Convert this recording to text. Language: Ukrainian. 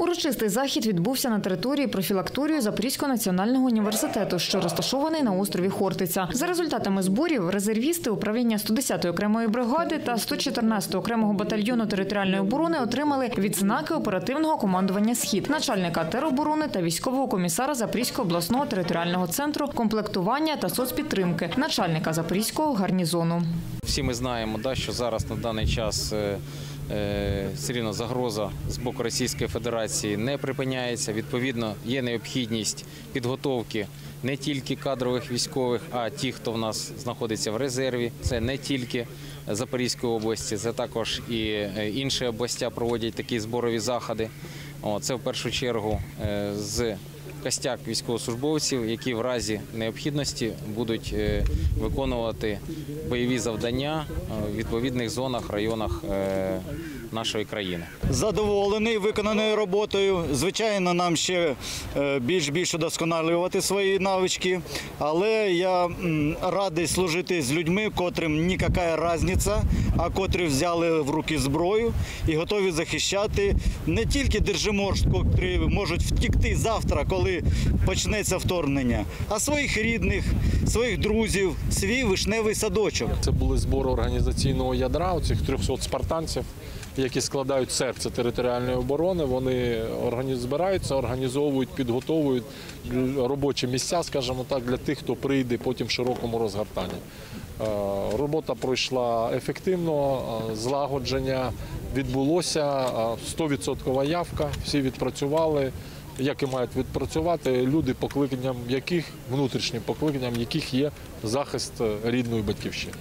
Урочистий захід відбувся на території профілакторію Запорізького національного університету, що розташований на острові Хортиця. За результатами зборів резервісти управління 110-ї окремої бригади та 114-го окремого батальйону територіальної оборони отримали відзнаки оперативного командування Схід, начальника тероборони та військового комісара Запорізького обласного територіального центру комплектування та соцпідтримки, начальника Запорізького гарнізону. Всі ми знаємо, що зараз на даний час е, все рівно загроза з боку Російської Федерації не припиняється. Відповідно, є необхідність підготовки не тільки кадрових військових, а ті, хто в нас знаходиться в резерві. Це не тільки Запорізької області, це також і е, інші області проводять такі зборові заходи. Це в першу чергу е, з костяк військовослужбовців, які в разі необхідності будуть е, виконувати бойові завдання е, в відповідних зонах, районах е, нашої країни. Задоволений виконаною роботою. Звичайно, нам ще більш більш удосконалювати свої навички, але я радий служити з людьми, котрим ніяка різниця, а котрі взяли в руки зброю і готові захищати не тільки держиморськ, котрі можуть втікти завтра, коли почнеться вторгнення, а своїх рідних, своїх друзів, свій вишневий садочок. Це були збори організаційного ядра, оцих 300 спартанців, які складають серце територіальної оборони. Вони збираються, організовують, підготовують робочі місця, скажімо так, для тих, хто прийде потім в широкому розгортанні. Е, Робота пройшла ефективно, е, злагодження відбулося, е, 100% явка, всі відпрацювали. Як і мають відпрацювати люди, покликанням яких внутрішнім покликанням яких є захист е, рідної батьківщини.